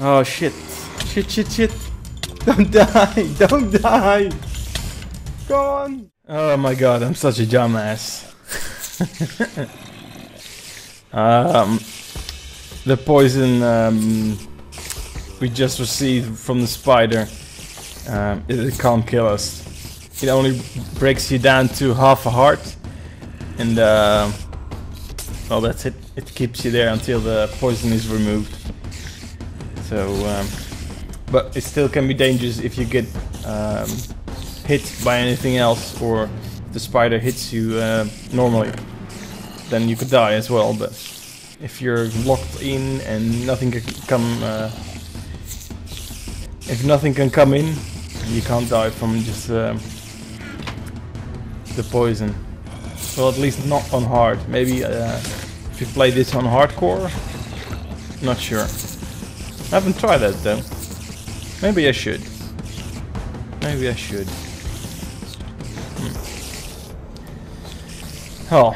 Oh shit. Shit, shit, shit. Don't die. Don't die. Go on. Oh my god, I'm such a dumbass. um, the poison um, we just received from the spider, um, it, it can't kill us. It only breaks you down to half a heart. And, uh, well, that's it. It keeps you there until the poison is removed. So, um, but it still can be dangerous if you get um, hit by anything else or the spider hits you uh, normally. Then you could die as well, but if you're locked in and nothing can come... Uh, if nothing can come in, you can't die from just um, the poison. Well, at least not on hard. Maybe uh, if you play this on hardcore, not sure. I haven't tried that though. Maybe I should. Maybe I should. Hmm. Oh,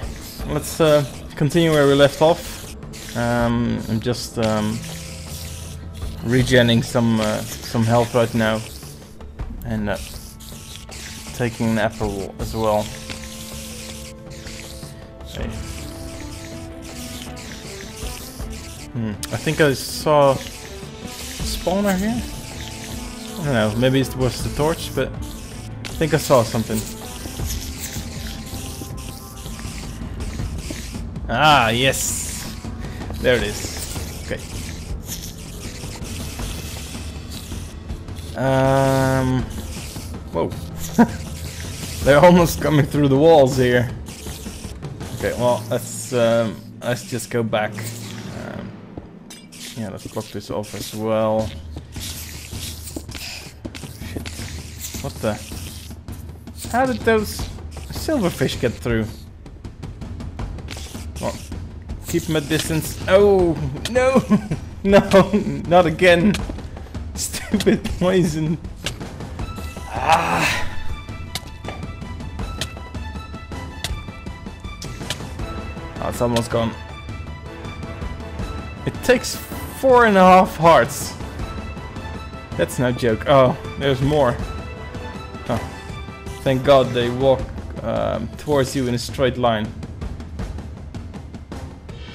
let's uh, continue where we left off. Um, I'm just um, some uh, some health right now, and uh, taking an apple as well. Hmm. I think I saw spawner here. I don't know, maybe it was the torch, but I think I saw something. Ah, yes! There it is. Okay. Um... Whoa. They're almost coming through the walls here. Okay, well, let's, um, let's just go back. Yeah, let's block this off as well. Shit. What the? How did those silverfish get through? Well, keep them at distance. Oh, no! no, not again. Stupid poison. Ah. Oh, it's almost gone. It takes four and a half hearts. That's no joke. Oh, there's more. Oh. Thank God they walk um, towards you in a straight line.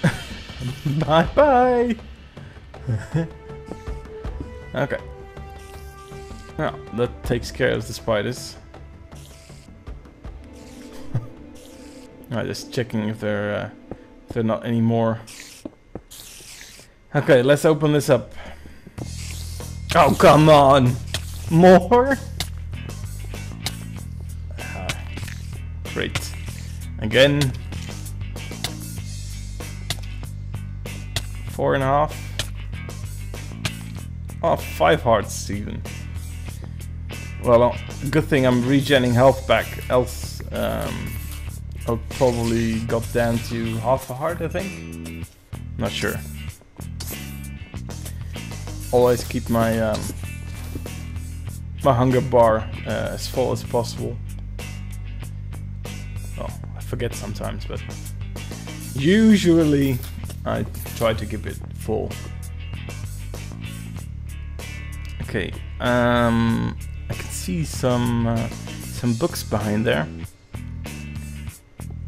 bye bye. okay. Well, that takes care of the spiders. Alright, just checking if there uh, if there are not any more. Okay, let's open this up. Oh come on, more? Uh, great. Again. Four and a half. Oh, five hearts even. Well, uh, good thing I'm regenning health back, else um, I probably got down to half a heart, I think. Not sure. Always keep my um, my hunger bar uh, as full as possible. Well, I forget sometimes, but usually I try to keep it full. Okay, um, I can see some uh, some books behind there.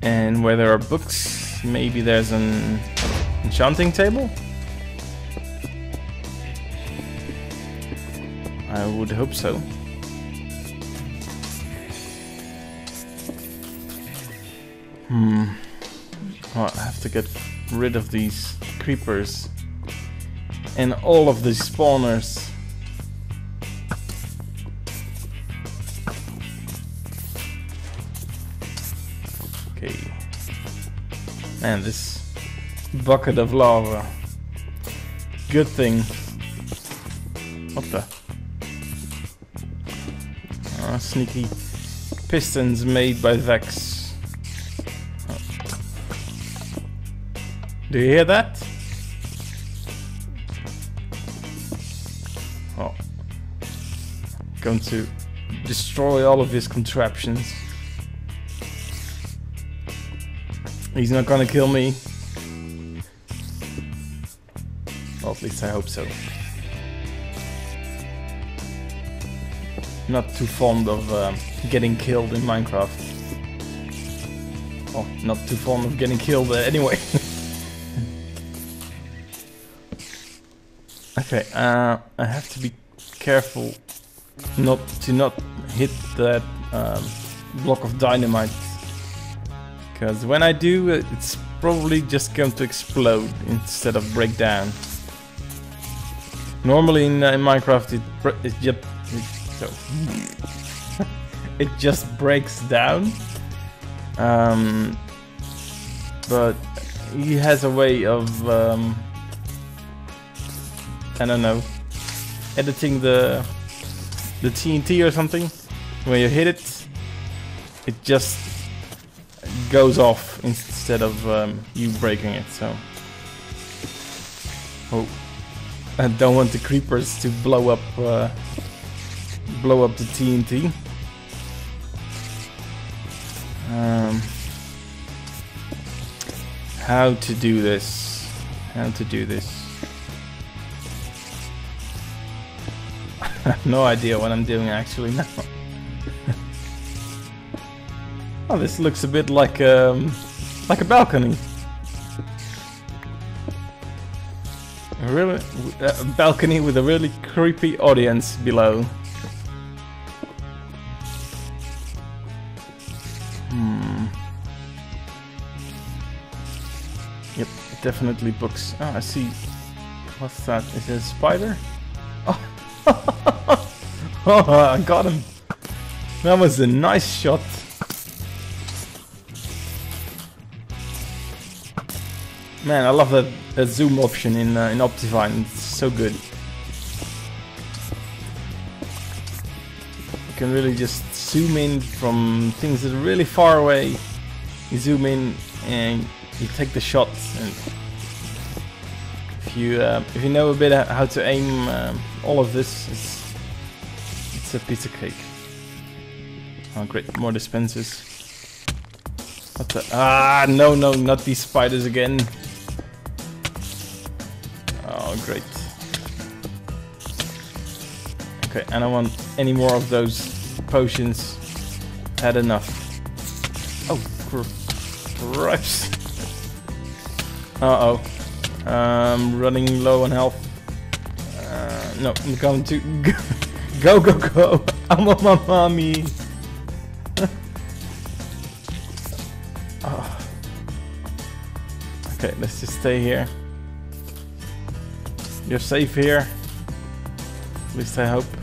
And where there are books, maybe there's an enchanting table? I would hope so. Hmm. Well, I have to get rid of these creepers. And all of the spawners. Okay. And this bucket of lava. Good thing. Sneaky pistons made by Vechs. Do you hear that? Oh. Going to destroy all of his contraptions. He's not gonna kill me. Well, at least I hope so. Not too fond of um, getting killed in Minecraft. Oh, not too fond of getting killed uh, anyway. okay, uh, I have to be careful not to not hit that um, block of dynamite. Because when I do, uh, it's probably just going to explode instead of break down. Normally in, uh, in Minecraft, it, it just so it just breaks down. Um, but he has a way of um, I don't know editing the the TNT or something. When you hit it, it just goes off instead of um, you breaking it. So, oh, I don't want the creepers to blow up uh, blow up the TNT. Um, how to do this? How to do this? no idea what I'm doing actually now. oh, this looks a bit like um, like a balcony. A really a balcony with a really creepy audience below. Definitely books. Oh, I see. What's that? Is it a spider? Oh, oh I got him. That was a nice shot. Man, I love that, that zoom option in uh, in Optifine. It's so good. You can really just zoom in from things that are really far away. You zoom in and you take the shot. And if you uh, if you know a bit how to aim um, all of this, it's it's a piece of cake. Oh great, more dispensers. What the? Ah, no, no, not these spiders again. Oh, great. Okay, I don't want any more of those potions. Had enough. Oh, gross. Uh-oh. Um, running low on health. Uh, no, I'm going to... Go, go, go! I'm on my mommy! oh. Okay, let's just stay here. You're safe here. At least I hope.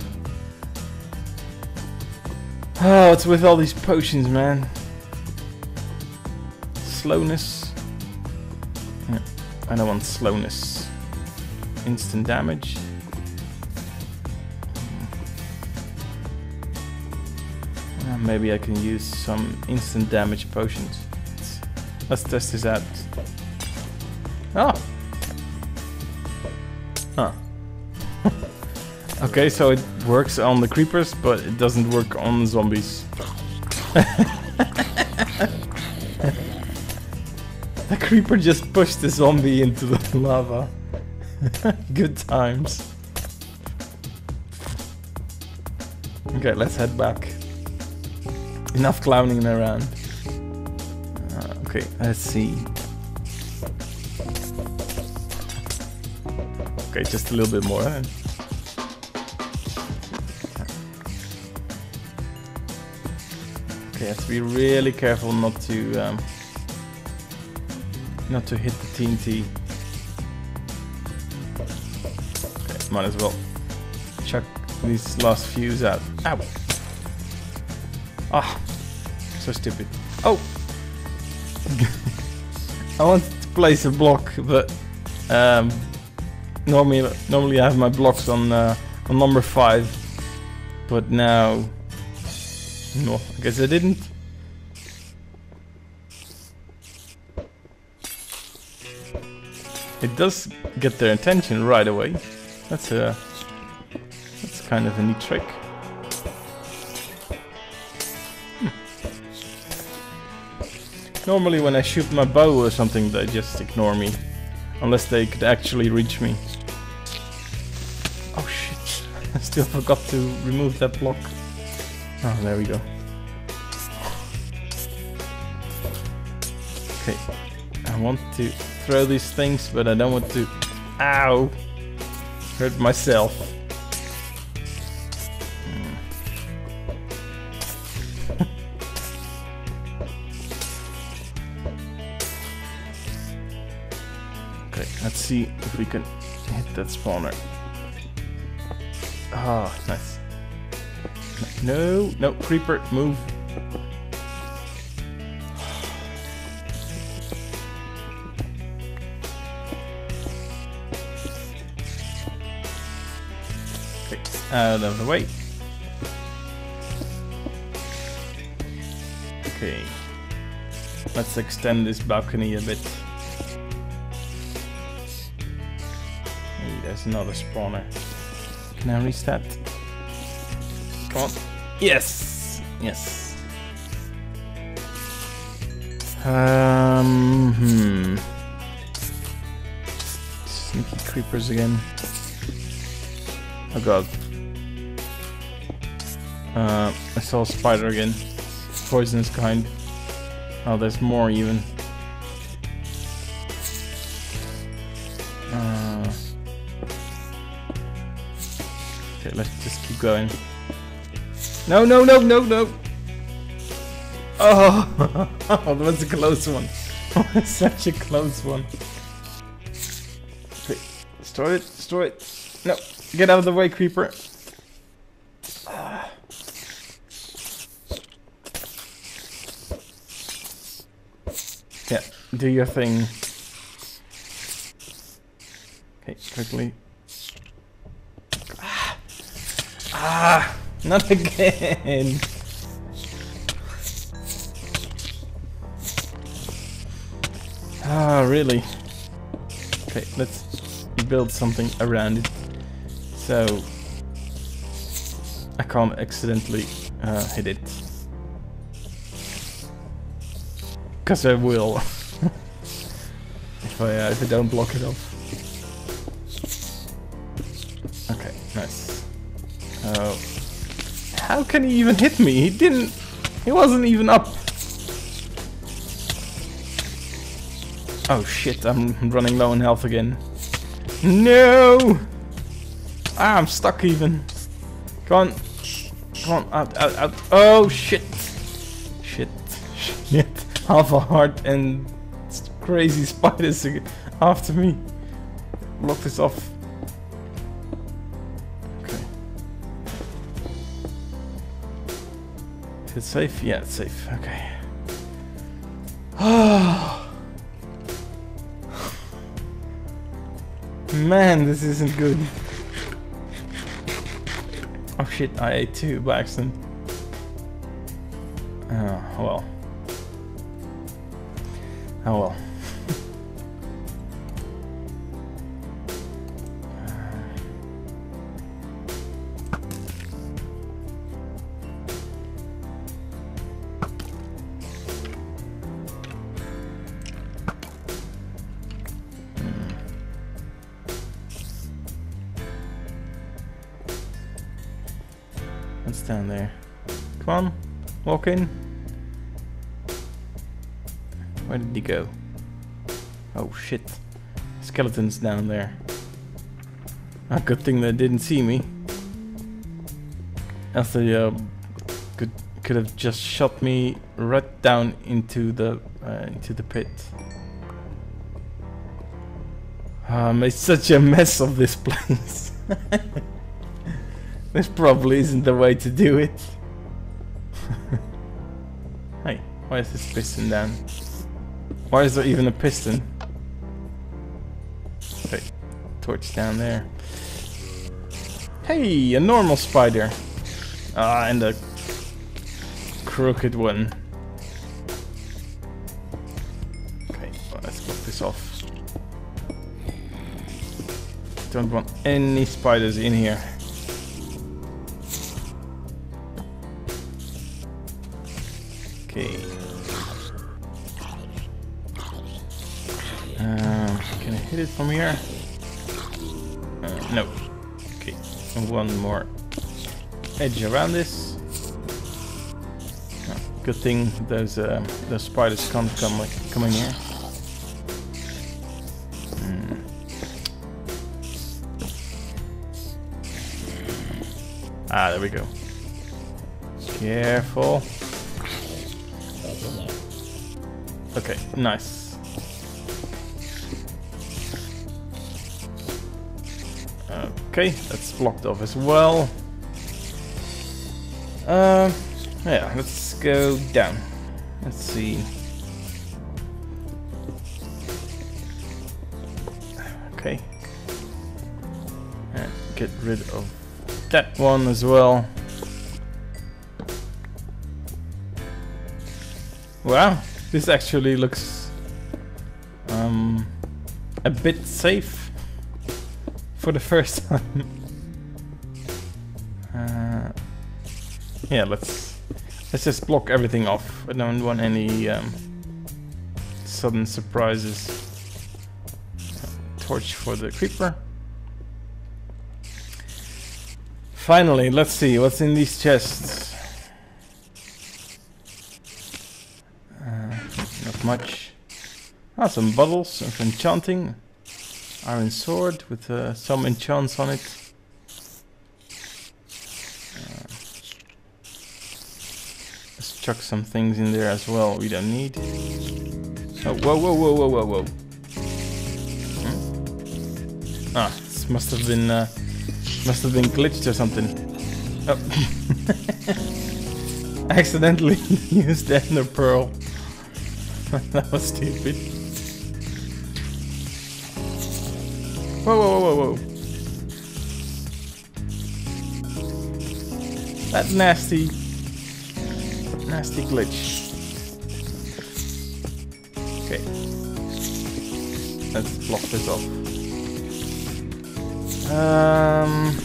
Oh, it's with all these potions, man? Slowness. Yeah, I don't want slowness. Instant damage. Uh, maybe I can use some instant damage potions. Let's, test this out. Oh, ah! Huh. Ah. okay, so it works on the creepers, but it doesn't work on zombies. creeper just pushed the zombie into the lava. Good times. Okay, let's head back. Enough clowning around. Uh, okay, let's see. Okay, just a little bit more. Okay, have to be really careful not to um, not to hit the TNT. Okay, might as well chuck these last fuse out. Ow! Ah, so stupid. Oh! I wanted to place a block, but um, normally normally I have my blocks on uh, on number five, but now no, I guess I didn't. It does get their attention right away. That's a that's kind of a neat trick. Normally when I shoot my bow or something they just ignore me. Unless they could actually reach me. Oh shit. I still forgot to remove that block. Oh, there we go. Okay. I want to throw these things, but I don't want to... Ow! Hurt myself. okay, let's see if we can hit that spawner. Ah, oh, nice. No, no, creeper, move. Out of the way. Okay, let's extend this balcony a bit. There's another spawner. Can I restart? Come on. Yes! Yes. Um, hmm. Sneaky creepers again. Oh god. Uh, I saw a spider again. Poisonous kind. Oh, there's more even. Uh, okay, let's just keep going. No, no, no, no, no! Oh, that was a close one. Such a close one. Okay, store it, store it. No, get out of the way, creeper. Yeah, do your thing. Okay, quickly. Ah! ah not again! Ah, really? Okay, let's build something around it. So... I can't accidentally uh, hit it. Because I will. if, I, uh, if I don't block it off. Okay, nice. Oh. How can he even hit me? He didn't... He wasn't even up. Oh shit, I'm running low on health again. No! Ah, I'm stuck even. Come on. Come on, out, out, out. Oh shit. Shit. Shit half a heart and crazy spiders after me. Block this off. Okay. Is it safe? Yeah, it's safe. Okay. Man, this isn't good. Oh shit, I ate two by accident. Oh, well. Oh well. Walk in. Where did he go? Oh shit. Skeletons down there. A good thing they didn't see me. Else they uh, could could have just shot me right down into the uh, into the pit. I made such a mess of this place. this probably isn't the way to do it. Why is this piston down? Why is there even a piston? Okay, torch down there. Hey, a normal spider. Ah, and a crooked one. Okay, well, let's block this off. Don't want any spiders in here. Okay. Hit it from here? Uh, no. Okay, and one more edge around this. Good thing those uh, those spiders can't come come in here. Hmm. Ah, there we go. Careful. Okay, nice. Okay, that's blocked off as well. Um, yeah, let's go down. Let's see. Okay. And get rid of that one as well. Wow, this actually looks um, a bit safe for the first time. uh, yeah, let's let's just block everything off. I don't want any um, sudden surprises. torch for the creeper. Finally, let's see what's in these chests. Not much. Ah, some bottles of enchanting. Iron sword with uh, some enchants on it. Uh, let's chuck some things in there as well we don't need. Oh, whoa, whoa, whoa, whoa, whoa, whoa. Hmm? Ah, this must have been, uh, must have been glitched or something. Oh. accidentally used the ender pearl. that was stupid. Whoa, whoa, nasty, nasty glitch. Okay. Let's block this off. Um...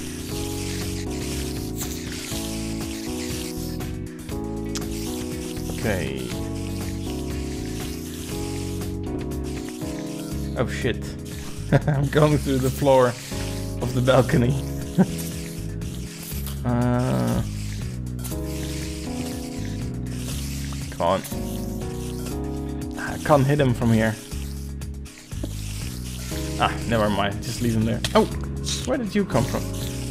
Okay. Oh shit. I'm going through the floor of the balcony. uh, can't. I can't hit him from here. Ah, never mind. Just leave him there. Oh, where did you come from?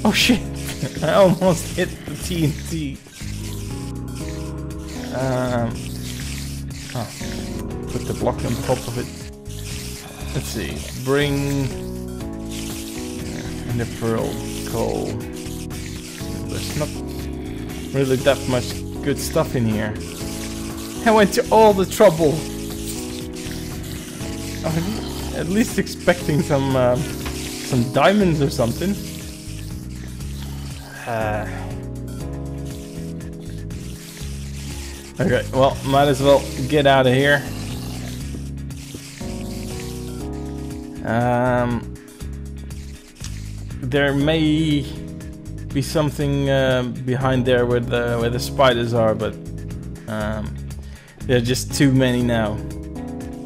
Oh shit! I almost hit the TNT. Um, oh, put the block on top of it. Let's see. Bring the pearl coal. There's not really that much good stuff in here. I went to all the trouble. at least expecting some uh, some diamonds or something. Uh. Okay, well, might as well get out of here. Um, there may be something uh, behind there where the where the spiders are, but um, there are just too many now.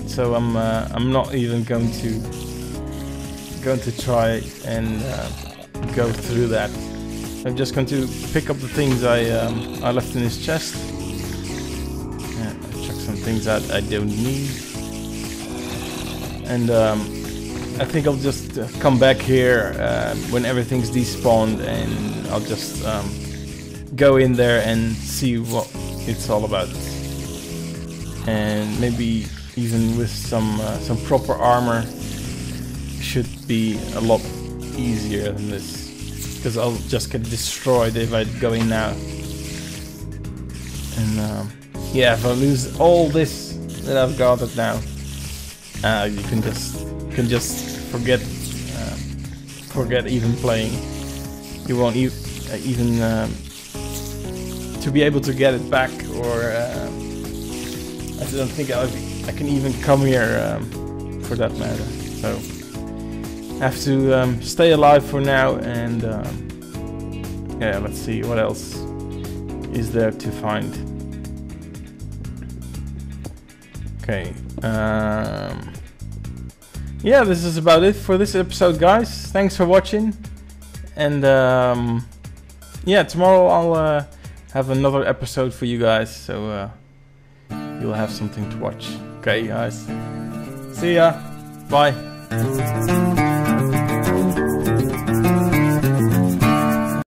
So I'm uh, I'm not even going to going to try and uh, go through that. I'm just going to pick up the things I um, I left in his chest. Yeah, check some things that I don't need. And um, I think I'll just uh, come back here uh, when everything's despawned and I'll just um, go in there and see what it's all about. And maybe even with some uh, some proper armor should be a lot easier than this. Because I'll just get destroyed if I go in now. And um, yeah, if I lose all this that I've gathered now, uh, you can just can just forget uh, forget even playing. You won't e uh, even um, to be able to get it back, or uh, I don't think I, I can even come here um, for that matter. So have to um, stay alive for now, and um, yeah, let's see what else is there to find. Okay. Um, yeah, this is about it for this episode, guys. Thanks for watching. And um, yeah, tomorrow I'll uh, have another episode for you guys. So uh, you'll have something to watch. Okay, guys. See ya. Bye.